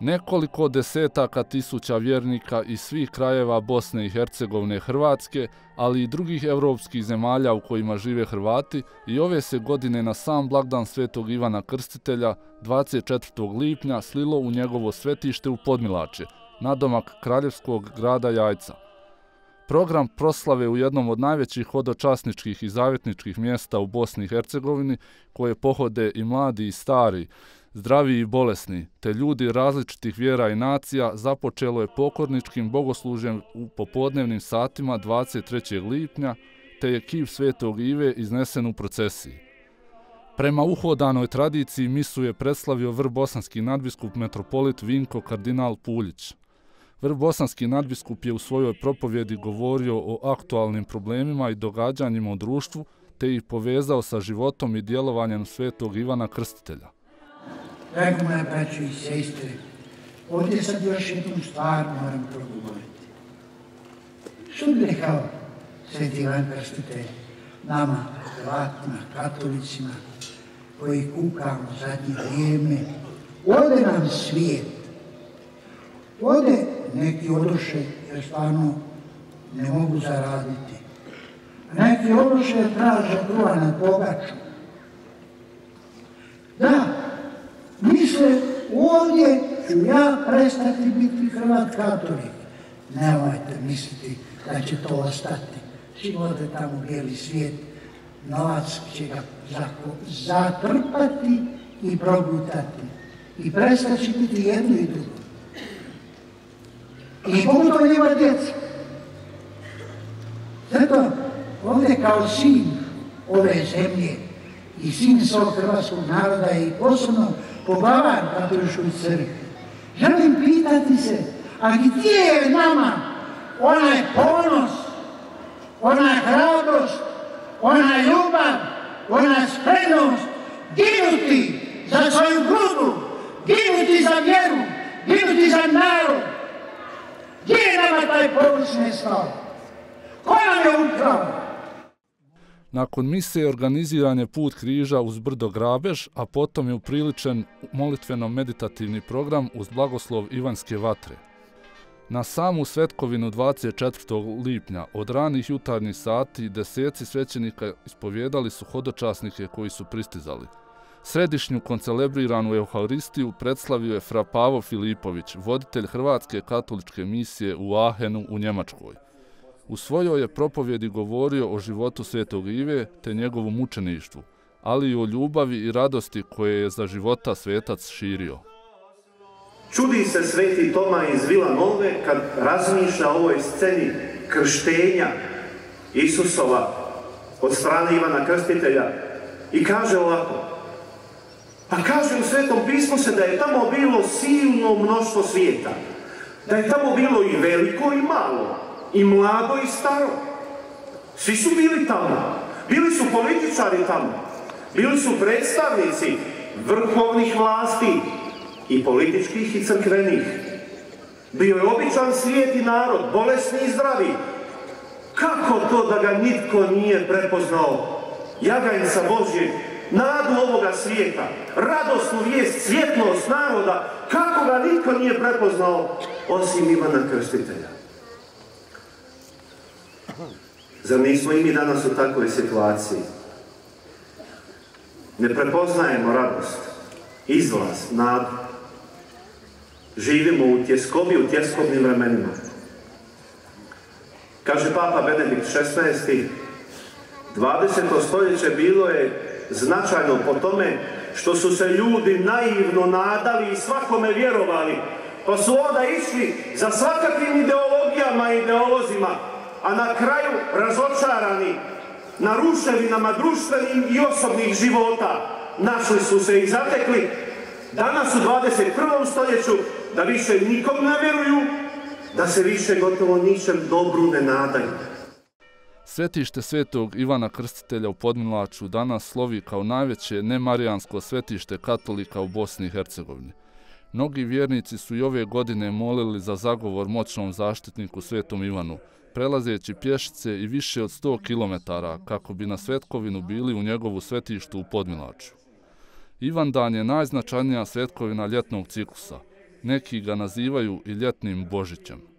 Nekoliko desetaka tisuća vjernika iz svih krajeva Bosne i Hercegovine Hrvatske, ali i drugih europskih zemalja u kojima žive Hrvati i ove se godine na sam blagdan Svetog Ivana Krstitelja 24. lipnja slilo u njegovo svetište u Podmilače, nadomak kraljevskog grada Jajca. Program proslave u jednom od najvećih hodočasničkih i zavjetničkih mjesta u Bosni i Hercegovini, koje pohode i mladi i stari, zdravi i bolesni, te ljudi različitih vjera i nacija započelo je pokorničkim bogoslužjem u popodnevnim satima 23. lipnja, te je kiv Svetog Ive iznesen u procesiji. Prema uhodanoj tradiciji misu je predstavio vr bosanski nadbiskup metropolit Vinko kardinal Puljić. Vr bosanski nadbiskup je u svojoj propovjedi govorio o aktualnim problemima i događanjima u društvu, te ih povezao sa životom i djelovanjem svetog Ivana Krstitelja. Drago moja braćo i sestre, ovdje sad još jednu stvar moram progovoriti. Što bi rekao Sveti Ivan Krstitelj nama, Hrvatima, katolicima, koji kukamo zadnje vrijeme, ode nam svijet. Ode neki odoše jer stvarno ne mogu zaraditi. Neki odoše traže kruva na pogaču. Da, misle ovdje ću ja prestati biti Hrvat katolik. Nemojte misliti da će to ostati. Svi ode tamo bijeli svijet, novac će ga zatrpati i progutati. I prestaći biti jedno i drugo. I to njima djeca. Zato ovdje kao sin ove zemlje i sin svog hrvatskog naroda i posebno poglavar katoličkoj crkvi, želim pitati se, a gdje je nama onaj ponos, ona hrabrost, ona ljubav, ona spremnost ginuti za svoju grudu, ginuti za vjeru, ginuti za narod, taj ponos nestao? Ko nam je ukrao? Nakon mise organiziran je put križa uz brdo Grabež, a potom je upriličen molitveno-meditativni program uz blagoslov Ivanske vatre. Na samu svetkovinu 24. lipnja od ranih jutarnjih sati deseci svećenika ispovjedali su hodočasnike koji su pristizali. Središnju koncelebriranu Euharistiju predstavio je Fra Pavo Filipović, voditelj Hrvatske katoličke misije u Ahenu u Njemačkoj. U svojoj je propovjedi govorio o životu Svetog Ive te njegovu mučeništvu, ali i o ljubavi i radosti koje je za života svetac širio. Čudi se sveti Toma iz Vila Nove kad razmišlja o ovoj sceni krštenja Isusova od strane Ivana Krstitelja i kaže ovako, pa kaže u Svetom pismu se da je tamo bilo silno mnoštvo svijeta, da je tamo bilo i veliko i malo, i mlado i staro. Svi su bili tamo. Bili su političari tamo. Bili su predstavnici vrhovnih vlasti i političkih i crkvenih. Bio je običan svijet i narod, bolesni i zdravi. Kako to da ga nitko nije prepoznao? Jagajca Božje, nadu ovoga svijeta, radosnu vijest, svjetlost naroda, kako ga nitko nije prepoznao osim Ivana Krstitelja? Zar nismo i mi danas u takvoj situaciji? Ne prepoznajemo radost, izlaz, nadu. Živimo u tjeskobi, u tjeskobnim vremenima. Kaže Papa Benedikt XVI. 20. stoljeće bilo je značajno po tome što su se ljudi naivno nadali i svakome vjerovali. Pa su onda išli za svakakvim ideologijama i ideolozima a na kraju razočarani na ruševinama društvenim i osobnih života našli su se i zatekli danas u 21. stoljeću da više nikom ne vjeruju, da se više gotovo ničem dobru ne nadaju. Svetište svetog Ivana Krstitelja u Podmilaču danas slovi kao najveće nemarijansko svetište katolika u Bosni i Hercegovini. Mnogi vjernici su i ove godine molili za zagovor moćnom zaštitniku svetom Ivanu, prelazeći pješice i više od 100 km kako bi na svetkovinu bili u njegovu svetištu u Podmilaču. Ivan dan je najznačajnija svetkovina ljetnog ciklusa. Neki ga nazivaju i ljetnim Božićem.